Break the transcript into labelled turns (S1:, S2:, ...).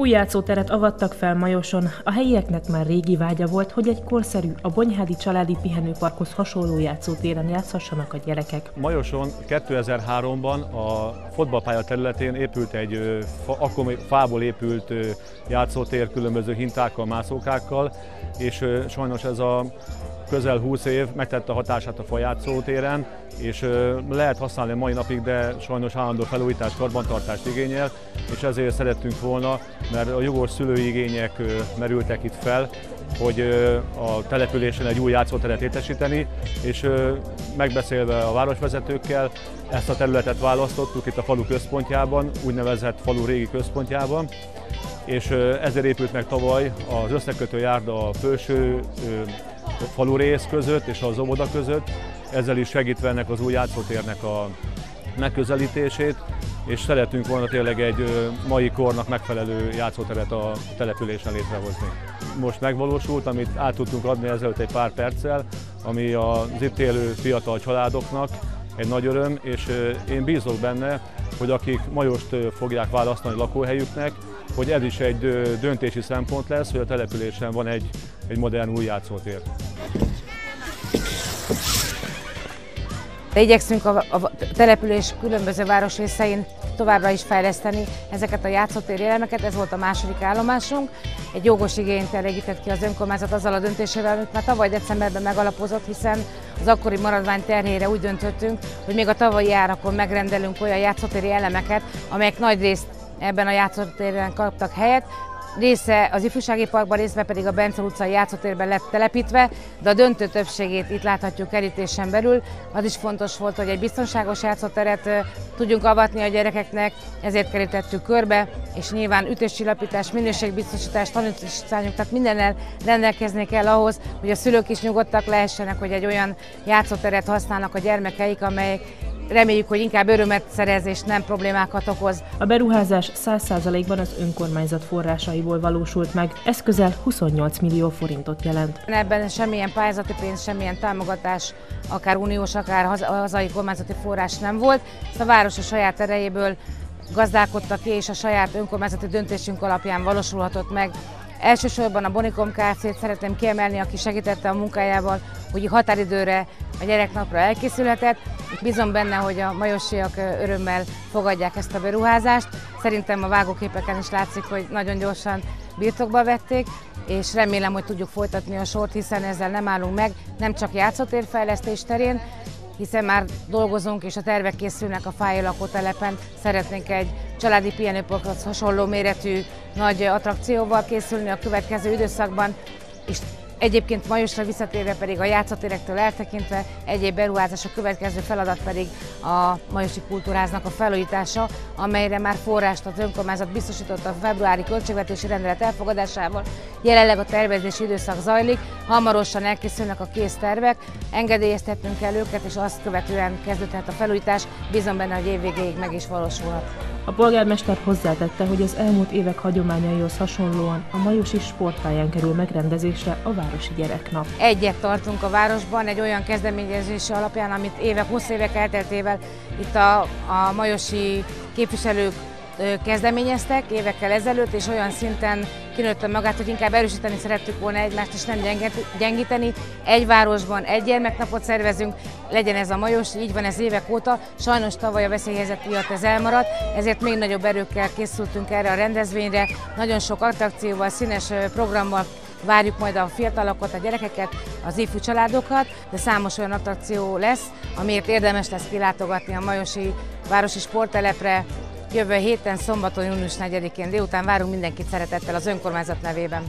S1: Új játszóteret avattak fel Majoson. A helyieknek már régi vágya volt, hogy egy korszerű, a Bonyhádi családi pihenőparkhoz hasonló játszótéren játszhassanak a gyerekek.
S2: Majoson 2003-ban a fotballpálya területén épült egy akkor fából épült játszótér különböző hintákkal, mászókákkal, és sajnos ez a közel 20 év megtette a hatását a fajátszó téren, és lehet használni mai napig, de sajnos állandó felújítás, karbantartást igényel, és ezért szerettünk volna, mert a jogos szülői igények merültek itt fel, hogy a településen egy új játszóteret létesíteni, és megbeszélve a városvezetőkkel ezt a területet választottuk itt a falu központjában, úgynevezett falu régi központjában, és ezért épült meg tavaly az összekötő járda a felső falu rész között és az óvoda között, ezzel is segítve ennek az új játszótérnek a megközelítését, és szeretünk volna tényleg egy mai kornak megfelelő játszóteret a településen létrehozni. Most megvalósult, amit át tudtunk adni ezelőtt egy pár perccel, ami az itt élő fiatal családoknak egy nagy öröm, és én bízok benne, hogy akik Majost fogják választani lakóhelyüknek, hogy ez is egy döntési szempont lesz, hogy a településen van egy, egy modern új játszótér.
S3: De igyekszünk a, a település különböző városrészein továbbra is fejleszteni ezeket a játszótéri elemeket, ez volt a második állomásunk. Egy jogos igényt elégített ki az önkormányzat azzal a döntésével, amit már tavaly decemberben megalapozott, hiszen az akkori maradvány terhére úgy döntöttünk, hogy még a tavalyi árakon megrendelünk olyan játszótéri elemeket, amelyek nagy részt ebben a játszótéren kaptak helyet, része az ifjúsági parkban, részben pedig a Bence utcai játszótérben lett telepítve, de a döntő többségét itt láthatjuk kerítésen belül. Az is fontos volt, hogy egy biztonságos játszóteret tudjunk avatni a gyerekeknek, ezért kerítettük körbe, és nyilván ütéscsillapítás, minőségbiztosítás, tanúsítványok, tehát mindennel rendelkezni kell ahhoz, hogy a szülők is nyugodtak lehessenek, hogy egy olyan játszóteret használnak a gyermekeik, amelyek reméljük, hogy inkább örömet szerez és nem problémákat okoz.
S1: A beruházás 100%-ban az önkormányzat forrásaiból valósult meg, ez közel 28 millió forintot jelent.
S3: Ebben semmilyen pályázati pénz, semmilyen támogatás, akár uniós, akár hazai kormányzati forrás nem volt. Ezt a város a saját erejéből gazdálkodta ki, és a saját önkormányzati döntésünk alapján valósulhatott meg Elsősorban a Bonikom Kft-t szeretném kiemelni, aki segítette a munkájával, hogy határidőre a gyereknapra elkészülhetett. Bízom benne, hogy a majosiak örömmel fogadják ezt a beruházást. Szerintem a vágóképeken is látszik, hogy nagyon gyorsan birtokba vették, és remélem, hogy tudjuk folytatni a sort, hiszen ezzel nem állunk meg, nem csak játszótérfejlesztés terén, hiszen már dolgozunk és a tervek készülnek a fájó lakótelepen. Szeretnénk egy családi pihenőparkhoz hasonló méretű nagy attrakcióval készülni a következő időszakban, és Egyébként Majusra visszatérve pedig a játszótérektől eltekintve egyéb beruházás a következő feladat pedig a Majusi Kultúráznak a felújítása, amelyre már forrást az önkormányzat biztosított a februári költségvetési rendelet elfogadásával. Jelenleg a tervezési időszak zajlik, hamarosan elkészülnek a kész tervek, engedélyeztetnünk kell őket, és azt követően kezdődhet a felújítás, bízom benne, hogy évvégéig meg is valósulhat.
S1: A polgármester hozzátette, hogy az elmúlt évek hagyományaihoz hasonlóan a Majosi sportpályán kerül megrendezésre a Városi Gyereknap.
S3: Egyet tartunk a városban egy olyan kezdeményezés alapján, amit évek, hosszú évek elteltével itt a, a majosi képviselők kezdeményeztek évekkel ezelőtt, és olyan szinten kinőtte magát, hogy inkább erősíteni szerettük volna egymást, és nem gyengíteni. Egy városban egy gyermeknapot szervezünk, legyen ez a majos, így van ez évek óta. Sajnos tavaly a veszélyhelyzet miatt ez elmaradt, ezért még nagyobb erőkkel készültünk erre a rendezvényre. Nagyon sok attrakcióval, színes programmal várjuk majd a fiatalokat, a gyerekeket, az ifjú családokat, de számos olyan attrakció lesz, amiért érdemes lesz kilátogatni a Majosi Városi Sporttelepre, Jövő héten szombaton, június 4-én délután várunk mindenkit szeretettel az önkormányzat nevében.